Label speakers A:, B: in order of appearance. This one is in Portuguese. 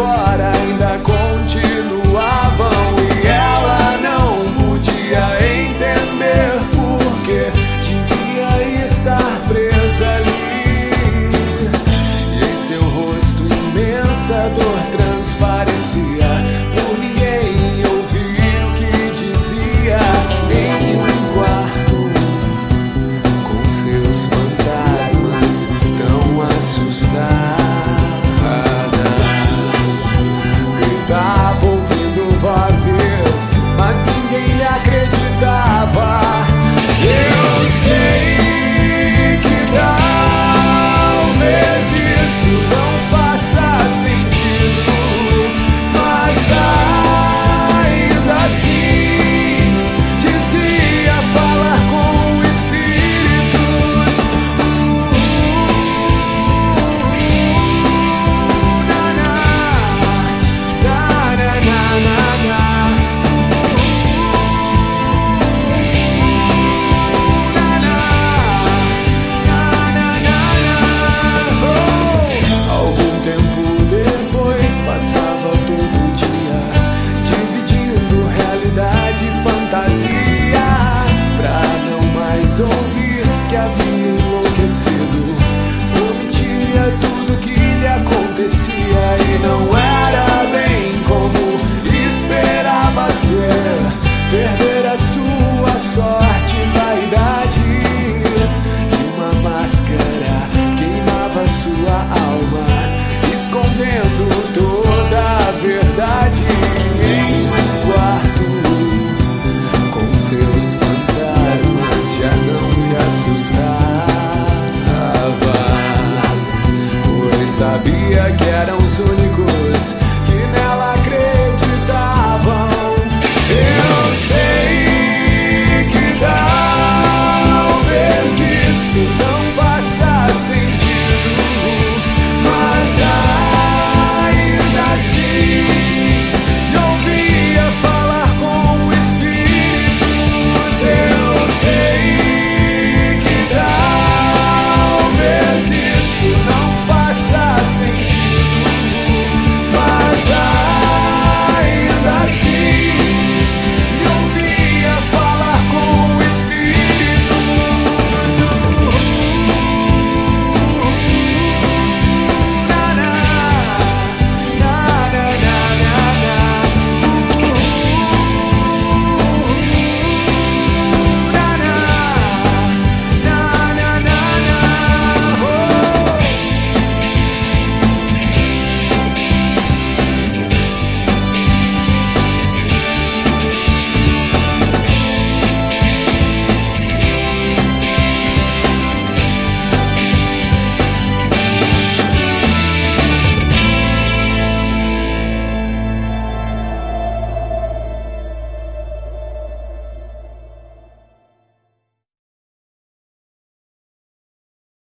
A: agora. Perder a sua sorte, vaidades de uma máscara queimava sua alma, escondendo toda a verdade em um quarto com seus fantasmas já não se assustava, pois sabia.